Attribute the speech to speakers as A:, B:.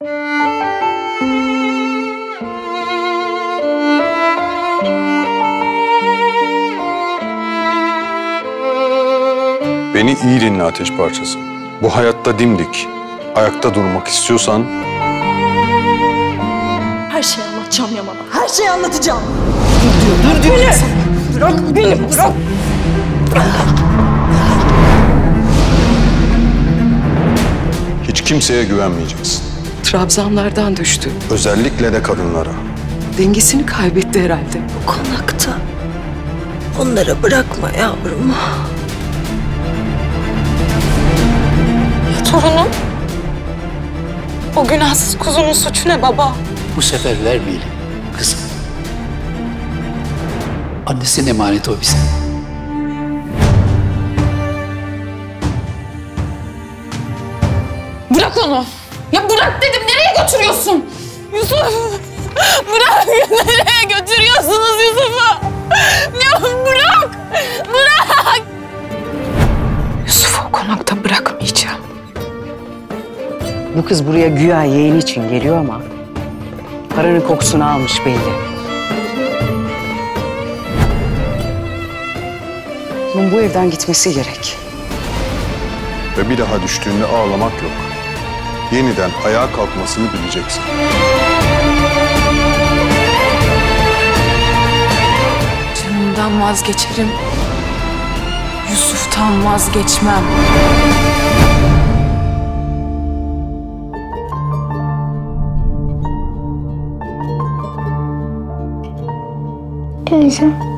A: Beni iyi dinle ateş parçası. Bu hayatta dimdik. Ayakta durmak istiyorsan
B: Her şeyi anlatacağım Yaman'a. Her şeyi anlatacağım.
C: Dur diyor ya.
B: Bırak beni bırak.
A: hiç kimseye güvenmeyeceksin.
C: Trabzanlardan düştü.
A: Özellikle de kadınlara.
C: Dengesini kaybetti herhalde.
B: Bu konakta onlara bırakma yavrum.
D: Ya torunum? O günahsız kuzunun suçu ne baba?
E: Bu sefer vermeyelim kızım. Annesinin emaneti o bize.
D: Bırak onu. Ya bırak dedim nereye götürüyorsun? Yusuf. Bırak nereye götürüyorsunuz Yusuf'u? Ya bırak. Bırak. Yusuf'u o konakta bırakmayacağım.
F: Bu kız buraya güya yeğeni için geliyor ama paranın kokusunu almış belli. Bunun bu evden gitmesi gerek.
A: Ve bir daha düştüğünde ağlamak yok. Yeniden ayağa kalkmasını bileceksin.
D: Canımdan vazgeçerim. Yusuf'tan vazgeçmem.
G: Teyze.